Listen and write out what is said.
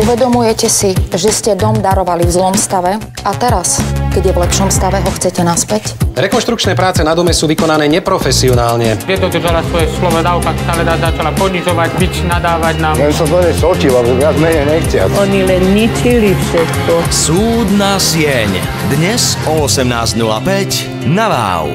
Uvedomujete si, že ste dom darovali v zlom stave a teraz, keď je v lepšom stave, ho chcete naspäť? Rekonštrukčné práce na dome sú vykonané neprofesionálne. Je to, že svoje slovo dávka stále dá začala ponižovať, byť nadávať nám. Len sa to sočila, že viac menej nechtia. Oni len ničili všetko. Súdna sieň. Dnes o 18.05 na vau.